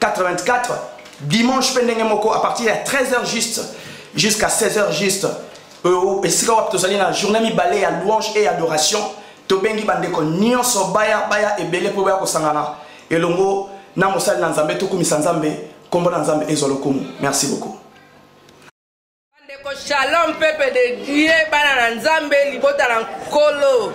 84 dimanche mpe ndenge moko à partir ya 13h juste jusqu'à 16h juste euh, esika wapi tozali na journée mibale ya louange et adoration tobengi bandeko nyonso baya baya ebele mpo baya kosangana elongo na mosali na nzambe tokumisa nzambe nkombo na nzambe ezwa lokumu merci beaucoup bandeko shalom pepe de die bana na nzambe libota na nkolo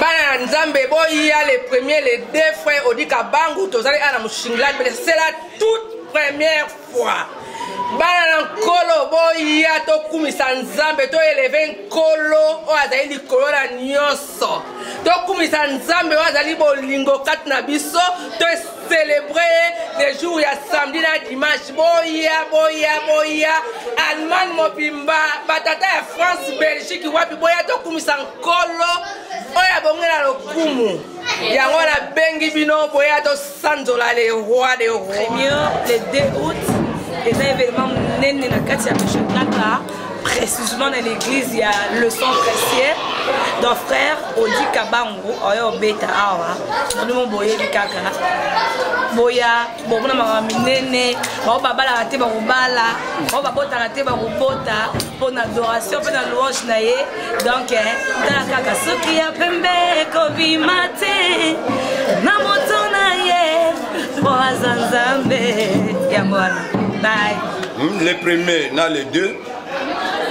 bana na nzambe boya le premier le deux frère odika bangu tozali ana moshingilani pele c'est la toute première fois bana na nkolo boya tokumisa nzambe toeleve nkolo oyo azali likolo na nyonso tokumisa nzambe oyo azali bolingo kati na biso célébrer les jours ya samedi na dimanche boya boya boya allemagne mobimba batata ya france belgique wapi boya tokumisa nkolo oyo abongela lokumu yango nabengi bino boya tosanzola le roi de roi le 2 août eza événement monene na kati ya mashakaka précisément na l'église ya le sang précieux don frère odi kabangu oyo obeta awa nalimo boyebi kaka boya bomona makambo minene bao babalaka te bakobala bao babotaka te bakobota mpo na adoration mpe na louange na ye donk eh, tala kaka soki ya pembe ekobima te na moto na ye mpo aza nzambe yango wana bye Hmm, le premier na le 2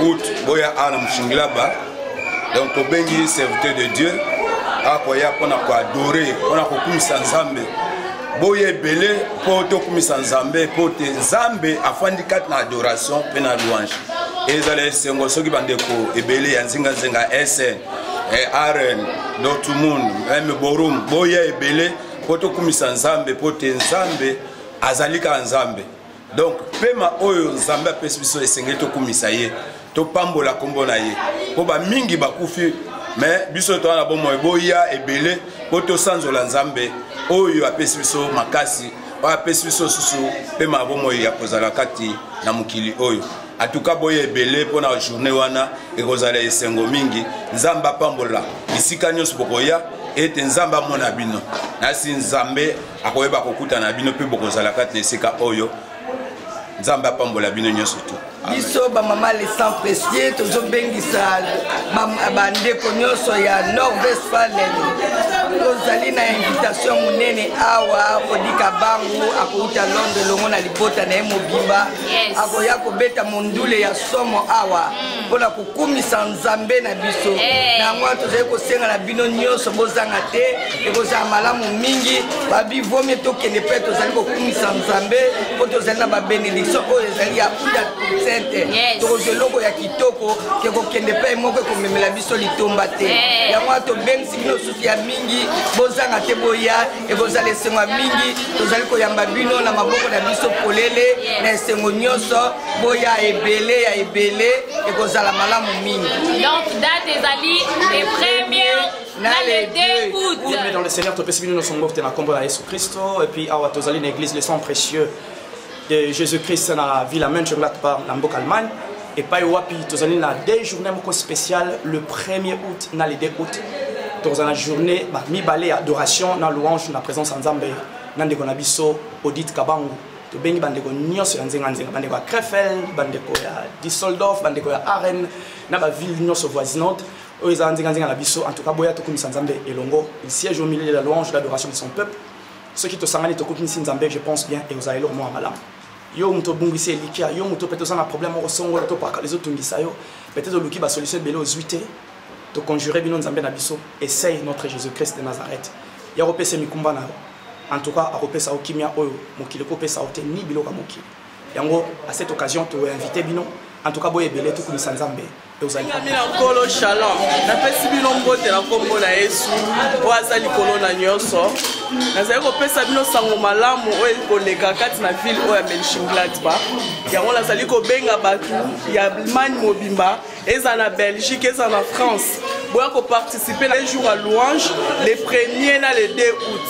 août boya awa na moshingilaba donc tobengi serviteur de dieu akoya mpo na koadore mpo na kokumisa nzambe boya ebele mpo tokumisa nzambe mpo te nzambe afandi kati na adoration mpe na louange ezala esengo soki bandeko ebele ya nzinganzinga sn eh, aren dortmund meme borum boya ebele mpo tokumisa nzambe mpo te nzambe azali kaka nzambe donc pema oyo nzambe apesi biso esengeli tokumisa ye topambola nkombo na ye mpo bamingi bakufi me biso toza na bomoi boya ebele mpo tosanzola nzambe oyo apesi biso makasi oyo apesi biso susu mpema ya bomoi ya kozala kati na mokili oyo atuka boya ebele mpo na journée wana ekozala esengo mingi nzambe apambola bisika nyonso bokoya ete nzambe amona bino nasi nzambe akoyeba kokutana na bino mpe bokozala kati na esika oyo nzambe apambola bino nyonso tu biso bamama le sang précieux tozobengisa bandeko nyonso ya nord westfalen tozali na invitation monene awa kodika bango akouta londre elongo na libota na ye mobimba akoya kobeta mondule ya somo awa mm. mpona kumisa nzambe na biso eh. na yango wana tozali kosenga na bino nyonso bozanga te ekozala malamu mingi babivomi tokende mpe tozali kokumisa nzambe mpo tozali na babenediktio oyo ezali ya uda sente tokozwa eloko ya kitoko ke kokende mpe moko ekomemela biso litomba te eh. yango wana tobengisi bino susu ya mingi bozanga te boya ekozala esengo ya mingi tozali koyamba bino na maboko na biso polele na esengo nyonso boya ebele ya ebele ekozala malamu mingi donc date ezali le premier na le 2 août oui, mais dans le seigneur topesi bino nyonso mbote na nkombo na yesu kristo epuis awa tozali na église le sang précieux de Jésus-Christ na Villa Mönchengladbach na mboka Allemagne epai wapi tozali na deux journée moko spéciale le 1er août na le 2 août tokozala na journée ba mibale ya adoration na louange na présence ya Nzambe na ndeko na biso Odite Kabangu tobengi bandeko nyonso ya nzinganzinga bandeko ya Krefeld bandeko ya Düsseldorf bandeko ya Arène na ba ville nyonso voisinante oyo eza nzinganzinga na biso en tout cas boya tokumisa Nzambe elongo il siège au milieu de la louange d'adoration de son peuple soki tosangani tokutanisi nzambe je pense bien ekozala eloko moko ya malamu yo moto obungisi elikya yo moto peut oza na problème moko songola to pakala ezotungisa yo peut-être oluki basolution ebele ozwi te toconjure bino nzambe na biso essaye notre jésus christ de nazareth ya kopesa mikumba na yo en tout cas akopesa yo kimia oyo mokili ekopesa yo te ni biloko ya mokili yango à cette occasion toinvite bino en tout cas boye ebele tokumisa nzambe Tozalingami na Nkolo Shalom. Napesi bino mbote na nkombo na Yesu oyo aza likolo na nyonso. Nazali kopesa bino sango malamu oyo ekoleka kati na ville oyo ya Mönchengladbach. Yango nazali kobenga bato ya Allemagne mobimba, eza na Belgique, eza na France. Boya koparticiper na jour ya louange le 1er na le 2 août.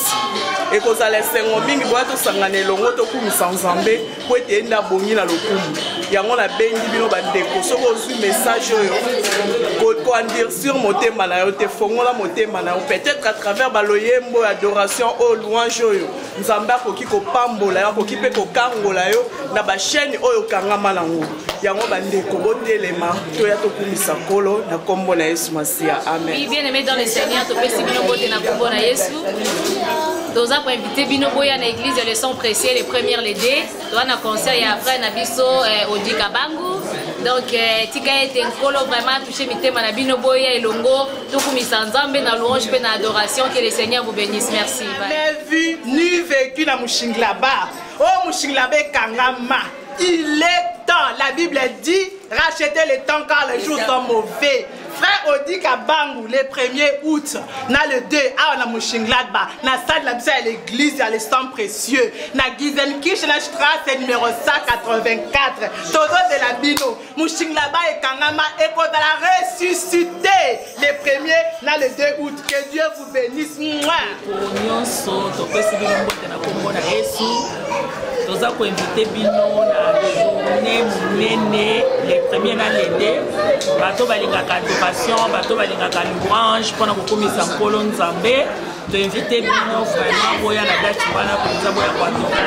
Ekozala esengo mingi, boya tosangana elongo tokumisa Nzambe. mpo ete ye nde abongi na lokumu yango nabengi bino bandeko soki ozwi message oyo koandirsir motema na yo te fongola motema na yo peut-être à travers baloyembo ya adoration oyo louange oyo nzambe akoki kopambola yo akoki mpe kokangola yo na bachaîne oyo okangama nango yango bandeko botelema toya tokumisa nkolo na nkombo na yesu masiya amen bien aimé dans le seigneur topesi bino bote na nkombo na yesu toza te bino boya na église le son précieux les premières les deux toa na concert ya frère na biso euh, odi kabangu donc euh, tika ete nkolo vraiment touche mitema na bino boya elongo tokumisa nzambe na louange mpe na adoration que le seigneur vous bénisse merci jamais vu ni vécu na mushingilaba oyo oh, mushingilaba ekangama Il est temps, la Bible dit, racheter le temps car les jours sont mauvais. Frère Odi Kabangu, le 1er août, na le 2, awa na Mushingladba, na salle na bisa à l'église ya le sang précieux, na Gizenkish na strasse numéro 184, Tozo de la Bino, Mushinglaba et Kangama et Kodala ressuscité le 1er na le 2 août. Que Dieu vous bénisse. Moi. Nyonso topesi bino mbote na kombo na Yesu. Toza ko inviter bino na journée munene le 1er na le 2. Bato balingaka adoration, bato balingaka louange pona kokumisa Nkolo Nzambe. toinvite bino vraiment boya na dati wana mpenza boya koadoka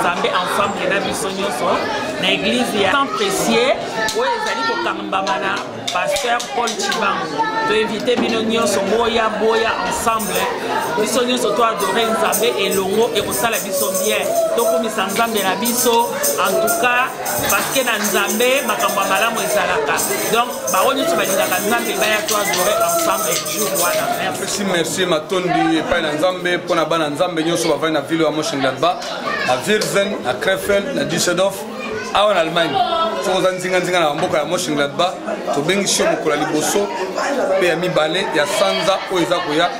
nzambe ensemble na biso nyonso na eglize ya temps précieux oyo ezali kokambama na pasteur paul chibango toinvite bino nyonso boya boya ensemble biso nyonso toadore nzambe elongo ekosala biso bien tokumisa nzambe na biso en tout cas parce que na nzambe makambo ya malamu ezalaka donc bango nyonso balingaka nzambe baya toadore ensemble apesi mercier matondi epai na nzambe mpo na bana nzambe nyonso bavandi na ville ya moshengladba na virzen na krefeld na düsseldorf awa na allemagne soki oza nzinganzinga na bamboka ya moshengladba tobengisi yo mokolo ya liboso mpe ya mibale ya sanza oyo eza koya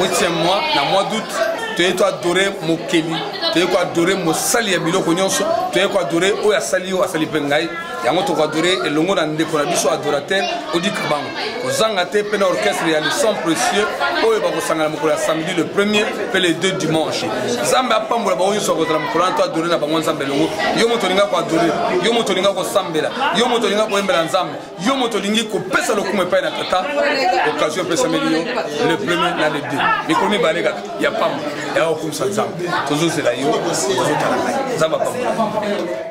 8 mois na mois d'août toyei toadore mokeli toyei koadore mosali ya biloko nyonso toyei koadore oyo asali yo asali mpe ngai yango tokoadore elongo na ndeko na biso adorateur odi kabango kozanga te mpe na orchestre ya le sang précieux oyo bakosangana mokolo ya samedi le premier mpe le deux dimanche nzambe apambola bango nyonso bakozala mokolo wana to adore na bango nzambe elongo yo moto olinga koadore yo moto olinga kosambela yo moto olinga koyembela nzambe yo moto olingi kopesa lokumu epai na tata occasion epesameli yo le premier na le deux mikolo mibale kaka ya pamba ya kokumisa nzambe tozozela yo tozotala ngai nzambe apambola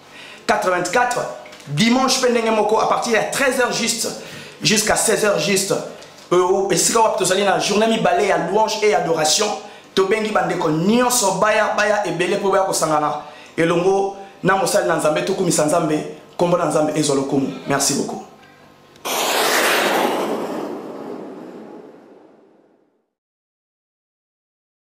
84 dimanche mpe ndenge moko à partir ya 13h juste jusqu'à 16h juste euh, esika wapi tozali na journée mibale ya louange et adoration tobengi bandeko nyonso baya baya ebele mpo baya kosangana elongo na mosali na nzambe tokumisa nzambe nkombo na nzambe ezwa lokumu merci beaucoup